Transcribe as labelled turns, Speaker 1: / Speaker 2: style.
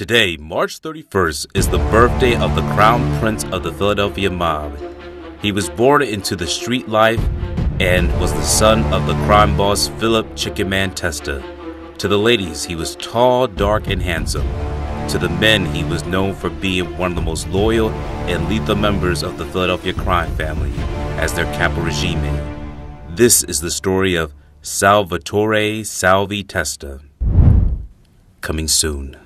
Speaker 1: Today, March 31st, is the birthday of the Crown Prince of the Philadelphia mob. He was born into the street life and was the son of the crime boss Philip Chickenman Testa. To the ladies, he was tall, dark, and handsome. To the men, he was known for being one of the most loyal and lethal members of the Philadelphia crime family as their capo regime. This is the story of Salvatore Salvie Testa. Coming soon.